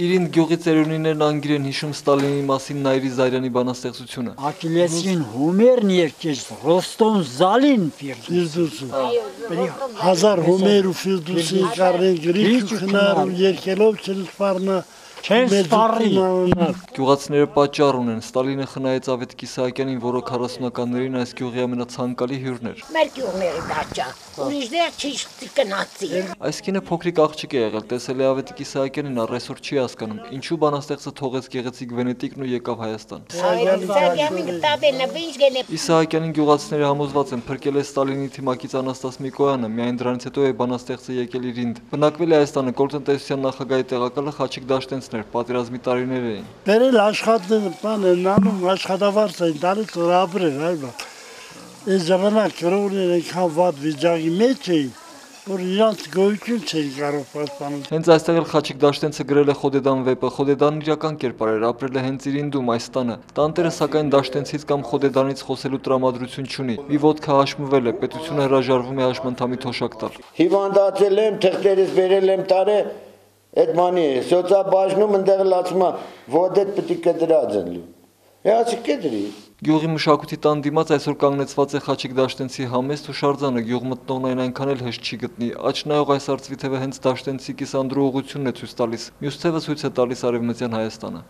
Իրինդ գյուղի ծերունիներն անգիր են հիշում Ստալինի մասին Նայիրի Զարյանի բանաստեղծությունը։ Ակիլեսին Հոմերն երկես, Ռոստոն Զալին Ֆիրդուս։ Ֆիրդուսը։ Հազար Հոմեր ու Ֆիրդուսի կարեն գրիչ ու խնար ու երկելով չլսպարնա Չեն սպառի։ Գյուղացիները պատճառ ունեն. Ստալինը խնայեց Ավետիք Իսահակյանին, որը 40-ականներին այս գյուղի ամենացանկալի հյուրն էր։ Մեր գյուղների դաճա։ Ուրիշներ չի կնացի։ Այս կինը փոքրիկ աղջիկ է եղել, տեսել է Ավետիք Իսահակյանին, առ այսօր չի հասկանում, ինչու բանաստեղծը թողեց գեղեցիկ Վենետիկն ու եկավ Հայաստան։ Իսահակյանին գյուղացիները համոզված են, փրկել է Ստալինի թիմակից Անաստաս Միկոյանը, միայն դրանից հետո է բանաստեղծը եկել իր ինդ։ Բնակվել է Հայաստանը կոլտնտեսության նախագահի տեղակալը Խաչիկ Դաշտենցն էր, պատերազմի տարիներ էին։ Բերել աշխատել բան են անում աշխատավարձ են տալիս որ ապրել այլ բան։ Այս ժամանակ կրողները այնքան վատ վիճակի մեջ էին, որ իրանց գոյություն չէին կարող պաշտպանել։ Հենց այստեղ էլ Խաչիկ Դաշտենցը գրել է Խոդեդան վեպը։ Խոդեդանն իրական կերպար էր, ապրել է հենց Իրինդում այս տանը։ Տանտերը սակայն Դաշտենցից կամ Խոդեդանից խոսելու տրամադրություն չունի։ Մի ոդկա հաշմվել է, պետությունը հրաժարվում է հաշմանդամի թոշակ տալ։ Հիվանդացել եմ, թղթերից բերել եմ տարե, այդ մանի է, սոցիաբաժնում ընդեղ լացումա, ոդետ պտի կդրած են լու։ Հեացի կդրի։ Գյուղի մշակույթի տան դիմաց այսօր կանգնեցված է Խաչիկ Դաշտենցի համեստ ու շարժանը, գյուղ մտնողն այն այնքան էլ հեշտ չի գտնի։ Աչնայող այս արծվի թևը հենց Դաշտենցի կիսանդրու ուղությունն է ցույց տալիս։ Մյուս թևը ցույց է տալիս արևմտյան Հայաստանը։